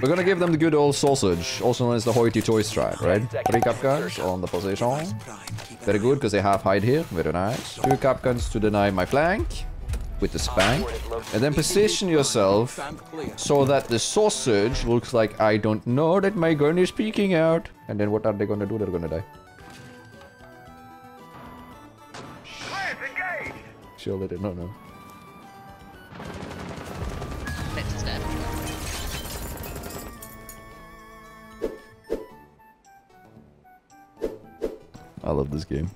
We're gonna give them the good old sausage, also known as the hoity-toy strike, right? Three cap guns on the position. Very good, because they have hide here. Very nice. Two cap guns to deny my flank with the spank. And then position yourself so that the sausage looks like I don't know that my gun is peeking out. And then what are they gonna do? They're gonna die. Sure, they did not know. I love this game.